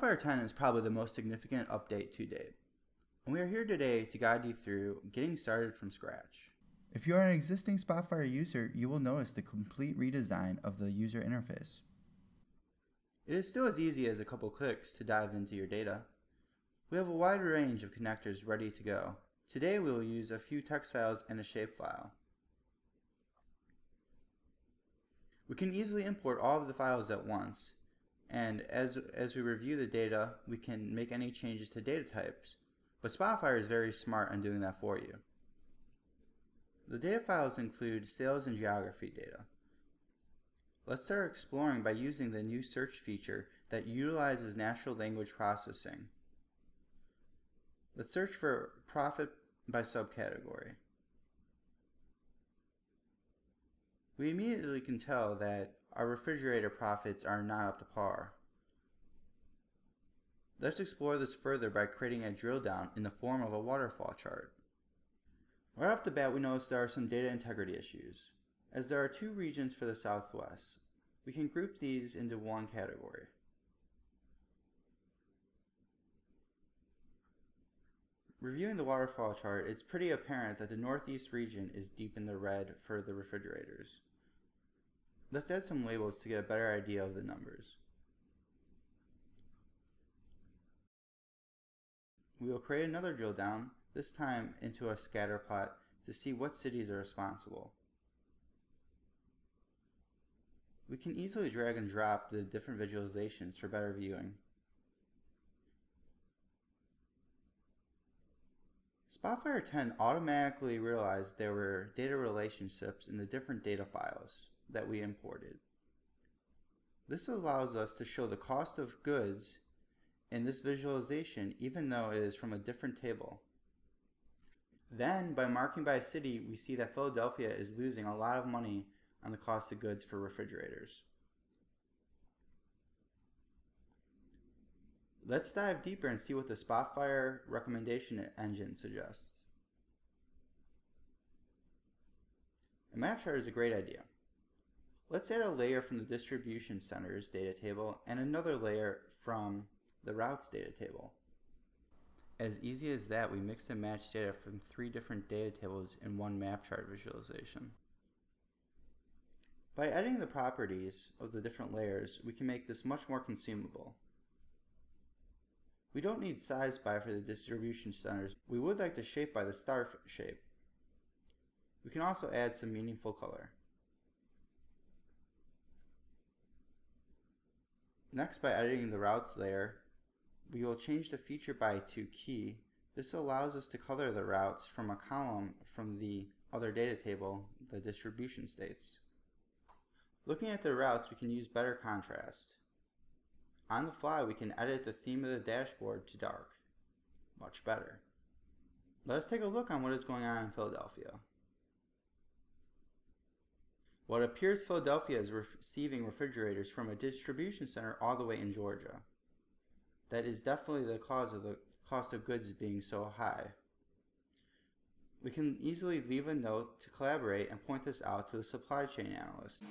SpotFire 10 is probably the most significant update to date. And we are here today to guide you through getting started from scratch. If you are an existing SpotFire user, you will notice the complete redesign of the user interface. It is still as easy as a couple clicks to dive into your data. We have a wide range of connectors ready to go. Today we will use a few text files and a shapefile. We can easily import all of the files at once, and as, as we review the data, we can make any changes to data types, but Spotfire is very smart on doing that for you. The data files include sales and geography data. Let's start exploring by using the new search feature that utilizes natural language processing. Let's search for profit by subcategory. We immediately can tell that our refrigerator profits are not up to par. Let's explore this further by creating a drill down in the form of a waterfall chart. Right off the bat, we notice there are some data integrity issues. As there are two regions for the Southwest, we can group these into one category. Reviewing the waterfall chart, it's pretty apparent that the Northeast region is deep in the red for the refrigerators. Let's add some labels to get a better idea of the numbers. We will create another drill down, this time into a scatter plot to see what cities are responsible. We can easily drag and drop the different visualizations for better viewing. SpotFire 10 automatically realized there were data relationships in the different data files that we imported. This allows us to show the cost of goods in this visualization even though it is from a different table. Then, by marking by a city, we see that Philadelphia is losing a lot of money on the cost of goods for refrigerators. Let's dive deeper and see what the Spotfire recommendation engine suggests. A map chart is a great idea. Let's add a layer from the distribution centers data table and another layer from the routes data table. As easy as that, we mix and match data from three different data tables in one map chart visualization. By editing the properties of the different layers, we can make this much more consumable. We don't need size by for the distribution centers. We would like to shape by the star shape. We can also add some meaningful color. Next, by editing the routes layer, we will change the feature by to key. This allows us to color the routes from a column from the other data table, the distribution states. Looking at the routes, we can use better contrast. On the fly, we can edit the theme of the dashboard to dark. Much better. Let us take a look on what is going on in Philadelphia. What appears Philadelphia is receiving refrigerators from a distribution center all the way in Georgia. That is definitely the cause of the cost of goods being so high. We can easily leave a note to collaborate and point this out to the supply chain analyst.